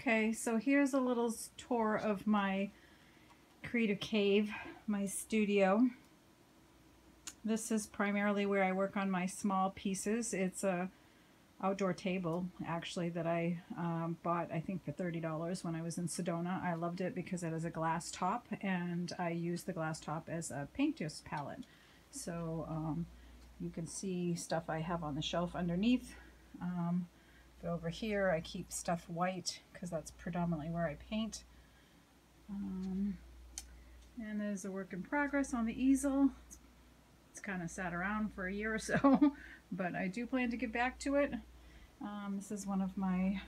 Okay, so here's a little tour of my creative cave, my studio. This is primarily where I work on my small pieces. It's a outdoor table actually that I um, bought I think for $30 when I was in Sedona. I loved it because it has a glass top and I use the glass top as a paint palette. So um, you can see stuff I have on the shelf underneath. Um, but over here I keep stuff white because that's predominantly where I paint. Um, and there's a work in progress on the easel. It's, it's kind of sat around for a year or so, but I do plan to get back to it. Um, this is one of my,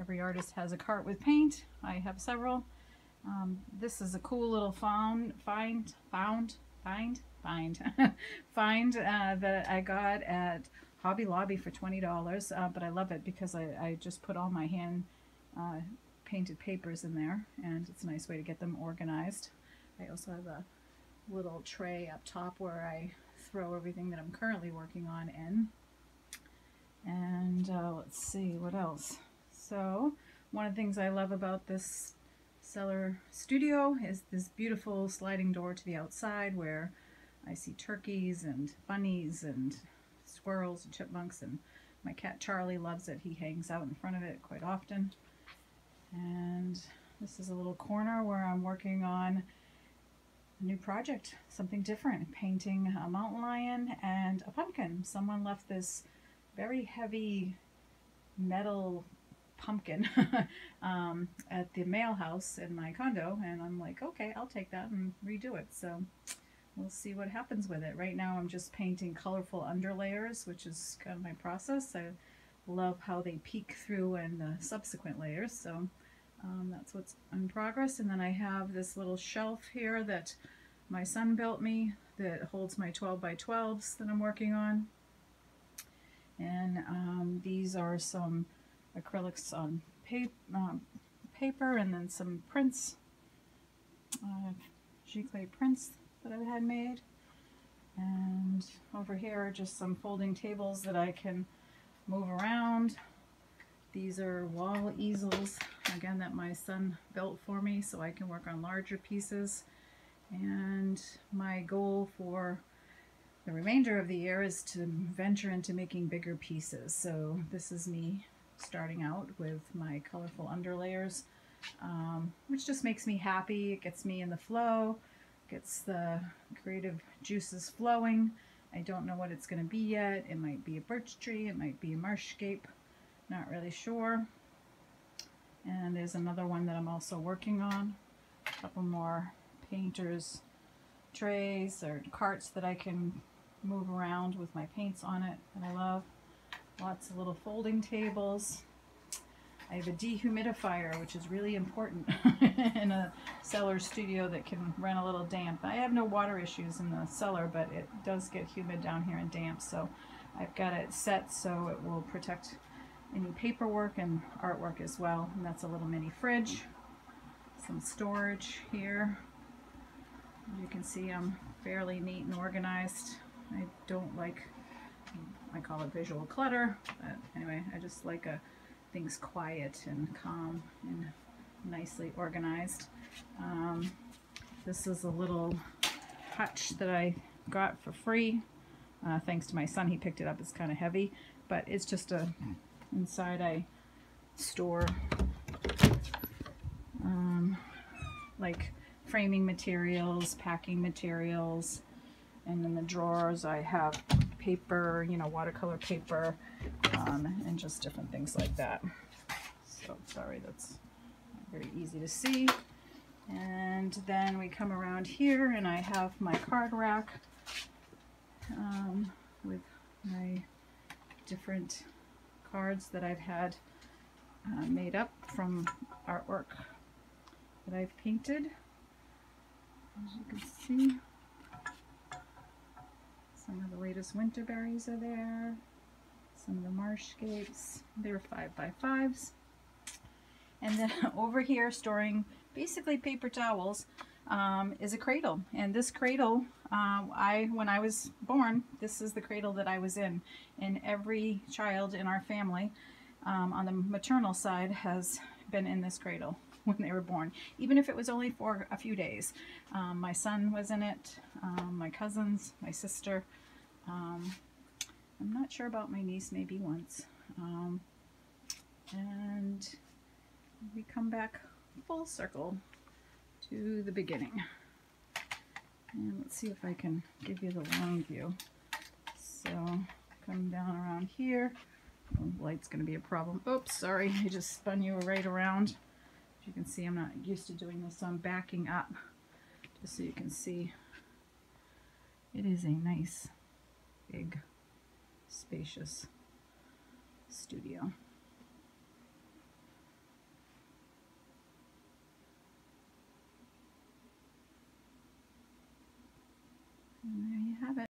every artist has a cart with paint. I have several. Um, this is a cool little found, find, found, find, find, find uh, that I got at Hobby Lobby for $20, uh, but I love it because I, I just put all my hand uh, painted papers in there and it's a nice way to get them organized. I also have a little tray up top where I throw everything that I'm currently working on in. And uh, let's see, what else? So, one of the things I love about this cellar studio is this beautiful sliding door to the outside where I see turkeys and bunnies and squirrels and chipmunks and my cat Charlie loves it. He hangs out in front of it quite often. And this is a little corner where I'm working on a new project, something different, painting a mountain lion and a pumpkin. Someone left this very heavy metal pumpkin um, at the mail house in my condo and I'm like okay I'll take that and redo it so we'll see what happens with it. Right now I'm just painting colorful underlayers which is kind of my process. I love how they peek through in the subsequent layers so um, that's what's in progress. And then I have this little shelf here that my son built me that holds my 12 by 12s that I'm working on. And um, these are some acrylics on paper, um, paper and then some prints, uh, giclée prints that I had made. And over here are just some folding tables that I can move around. These are wall easels, again, that my son built for me so I can work on larger pieces. And my goal for the remainder of the year is to venture into making bigger pieces. So this is me starting out with my colorful underlayers, um, which just makes me happy. It gets me in the flow, gets the creative juices flowing. I don't know what it's going to be yet. It might be a birch tree, it might be a marshscape, not really sure. And there's another one that I'm also working on. A couple more painters trays or carts that I can move around with my paints on it that I love. Lots of little folding tables. I have a dehumidifier, which is really important in a cellar studio that can run a little damp. I have no water issues in the cellar, but it does get humid down here and damp, so I've got it set so it will protect any paperwork and artwork as well. And that's a little mini fridge, some storage here. You can see, I'm fairly neat and organized. I don't like, I call it visual clutter, but anyway, I just like a, things quiet and calm and nicely organized. Um, this is a little hutch that I got for free. Uh, thanks to my son, he picked it up. It's kind of heavy, but it's just a, inside I store um, like framing materials, packing materials, and in the drawers I have paper, you know, watercolor paper, um, and just different things like that. So sorry, that's very easy to see. And then we come around here and I have my card rack um, with my different cards that I've had uh, made up from artwork that I've painted. As you can see, winter berries are there. Some of the marsh marshscapes. They're five by fives. And then over here storing basically paper towels um, is a cradle. And this cradle, um, I when I was born, this is the cradle that I was in. And every child in our family um, on the maternal side has been in this cradle when they were born, even if it was only for a few days. Um, my son was in it, um, my cousins, my sister. Um, I'm not sure about my niece, maybe once. Um, and we come back full circle to the beginning. And let's see if I can give you the long view. So come down around here. Oh, light's going to be a problem. Oops, sorry, I just spun you right around. As you can see, I'm not used to doing this, so I'm backing up just so you can see. It is a nice, big, spacious studio.